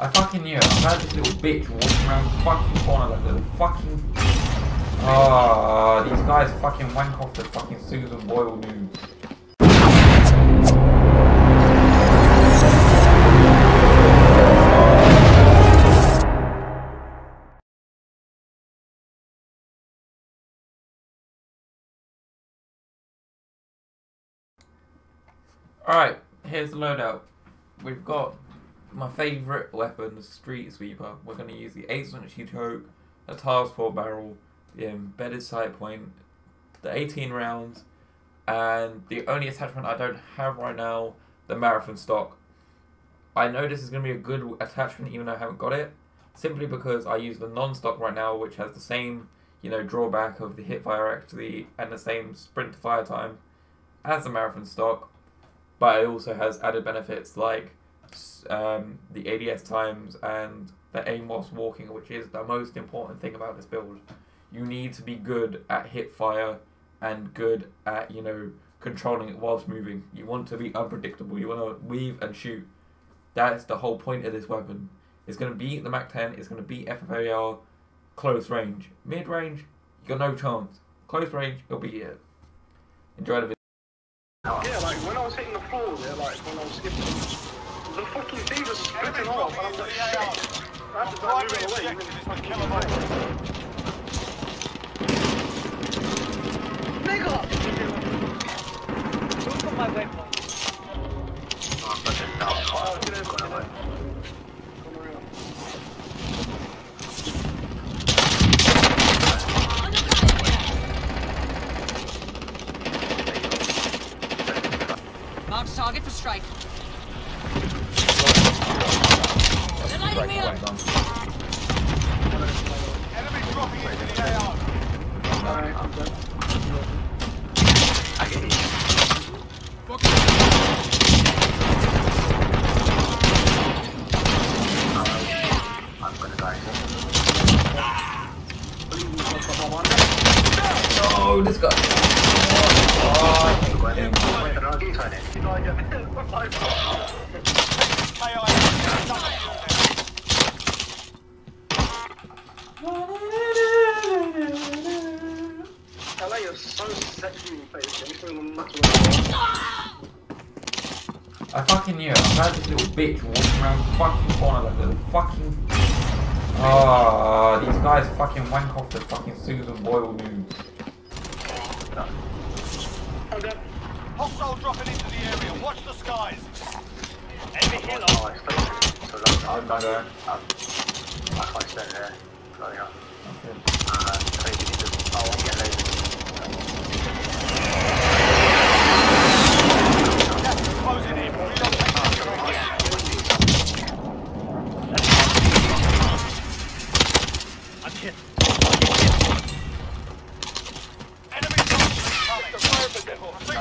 I fucking knew it. I had this little bitch walking around the fucking corner like the fucking. Ah, these guys fucking wank off the fucking Susan Boyle news. Alright, here's the loadout. We've got my favourite weapon, the Street Sweeper. We're going to use the 8 inch choke, a TARS 4 barrel, the embedded sight point, the 18 rounds, and the only attachment I don't have right now, the marathon stock. I know this is going to be a good attachment even though I haven't got it, simply because I use the non-stock right now which has the same, you know, drawback of the hip fire actually and the same sprint fire time as the marathon stock but it also has added benefits like um, the ADS times and the aim whilst walking, which is the most important thing about this build. You need to be good at hip fire and good at you know controlling it whilst moving. You want to be unpredictable. You want to weave and shoot. That's the whole point of this weapon. It's going to beat the Mac 10. It's going to beat FFAR close range. Mid range, you got no chance. Close range, you'll be it. Enjoy the video. Yeah, like when I was hitting the floor there, like the fucking thing was splitting off, and I'm like, shit. To start moving away. and then Nigga! Look at my. Marked target for strike. They're lighting me up. done. Enemy dropping into the AR. Alright, I'm done. I get you. I'm gonna die. Please, what's up, my man? Oh, no, this guy. Oh, Go ahead. Wait, no, keep trying it. You know, I get I fucking knew it. I had this little bitch walking around the fucking corner like the fucking. Ah, these guys fucking wank off the fucking Susan Boyle news. Hostile dropping into the area. Watch the skies. Enemy hill Oh, it's like, so long. I'm not going. Um, I can't stand there. Sorry, uh, Okay. uh, crazy because I won't get lazy. Closing in. I'm hit. Enemy dropping incoming. Take them out and take them to the area. Sustaining fire. They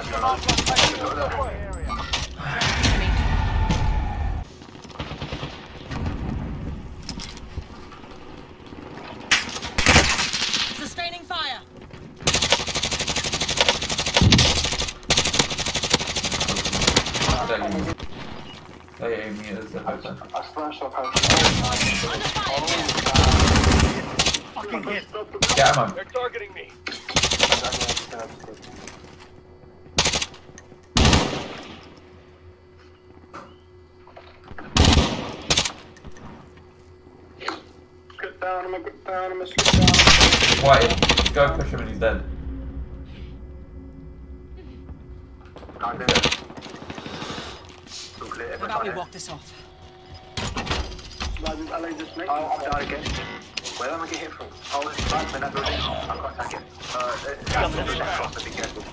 aim me. They aim me as a weapon. I splash up Under fire. Fucking hit. Get him on. They're targeting me. Get down, I'm gonna get down, I'm gonna slip down. White, go push him and he's dead. Can't do it. How about we walk this off? Like, LA just makes Oh, I'm down again. Where am I get hit from? Oh, it's back in that building. I can't attack it. Uh, it's that's the next cross, be careful.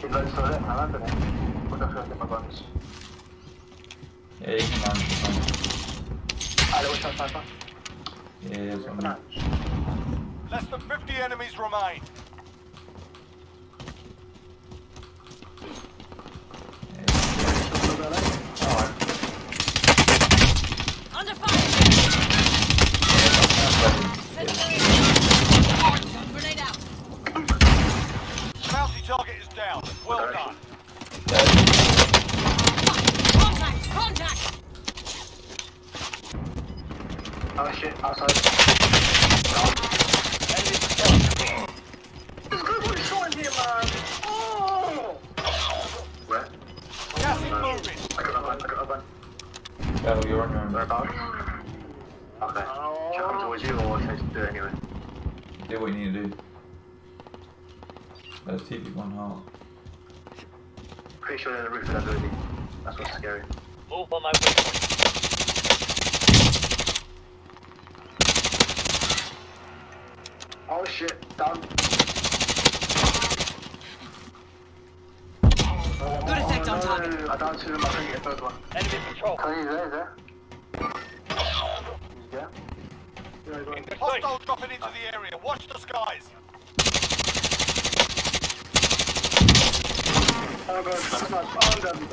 Should load for it, I landed it. What the fuck, my guns? Yeah, you can land. you can land. I don't want to Yeah, yeah, it's on me. Less than 50 enemies remain. Under fire. Grenade out. Bounty target is down. Well done. Oh shit, outside. Enemy patrol. There's nobody shot in here, man. Oh! Where? Gas is uh, moving. I got a van, I got a van. Oh, you're on your own. Whereabouts? Okay. Oh. Shall I come towards you or should I just do it anyway? Do what you need to do. There's two people on heart. Pretty sure they're in the roof of that building. That's what's scary. Move on my way. Oh shit, down. Good effect on target. I down two of them, I couldn't get third one. Enemy patrol. Can you there, there? Yeah? Yeah, he's on. Hostile dropping into the area. Watch the skies. Oh, God. That's nice. Oh, I'm dead. I'm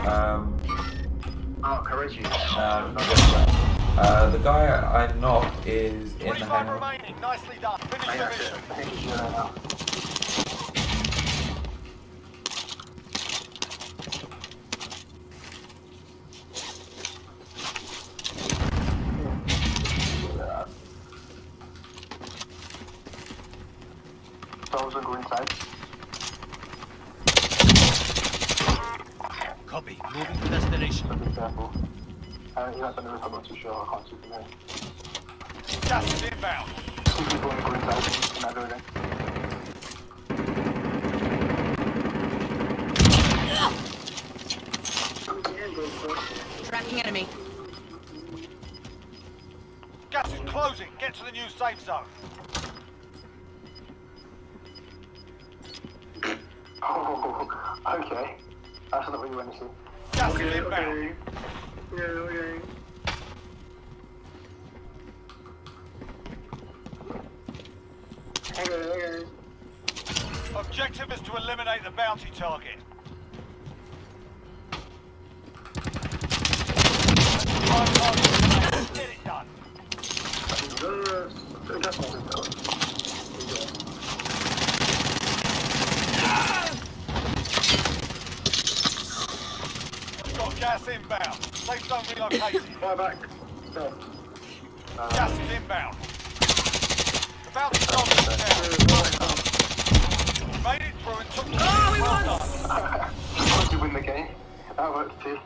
dead. Um, Oh, Karachi. um, uh, the guy I knocked is in the 25 hangar. remaining. Nicely done. Finish I the mission. I think he's now. Those will go inside. Copy. Moving to destination. So be careful. Uh, he's not on the roof, I'm not too can't see from there. Gas is inbound. Two people on the go in that building. Tracking enemy. Gas is closing. Get to the new safe zone. Oh, okay. That's not what you want to see. Gas is inbound. okay. Yeah, okay. Okay, okay. Objective is to eliminate the bounty target. Get it done. I guess I'll Got gas inbound. Safe zone relocated. Fly back. Go. Gas is inbound. The bounty target is down. Made it through and took oh, the well done. Once you win the game, that works too.